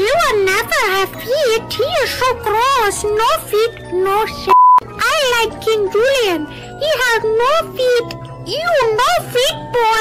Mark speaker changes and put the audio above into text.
Speaker 1: You will never have feet. He is so gross. No feet, no shit. I like King Julien. He has no feet. You no feet, boy.